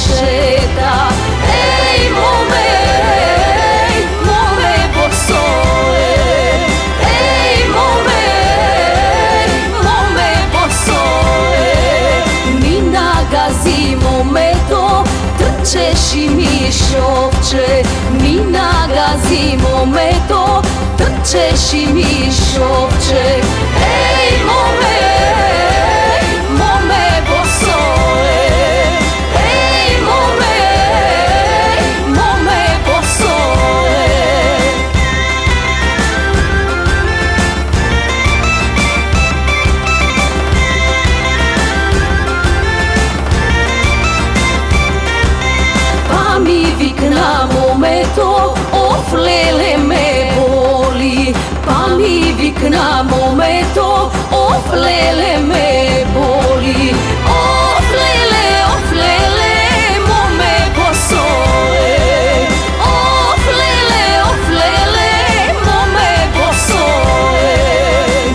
šeta Ej, mome, ej, mome bosoje Ej, mome, ej, mome bosoje Mi nagazimo meto, trčeš și mišovče Mi nagazimo meto, trčeš și mišovče Ej, mome, ej, to oflele me boli, pa mi viknamo me to oflele me boli. Oflele, oflele, mo me posole. Oflele, oflele, mo me posole.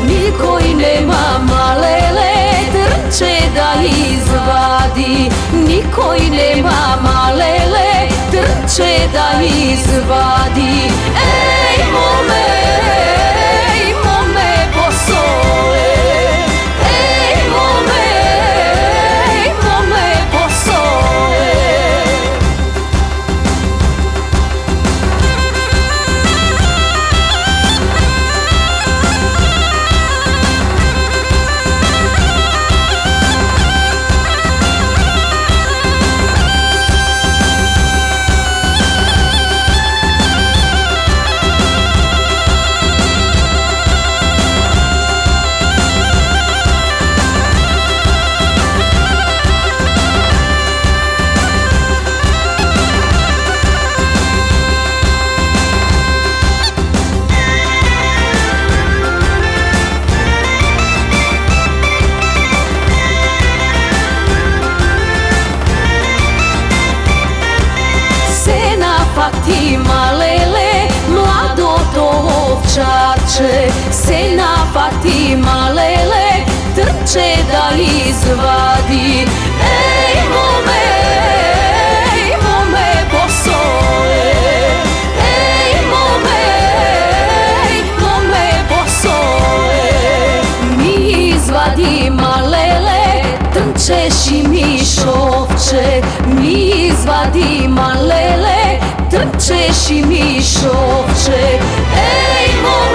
Nikoj nema malele, trče da izvadi, nikoj nema malele. Trče da izvadi ovčarče Sena Fatima lele, trče da izvadi Ej, mome, ej, mome bosoje Ej, mome, ej, mome bosoje Mi izvadi malele, trčeš și mišovče Mi izvadi malele, trčeš și mišovče Ej, more.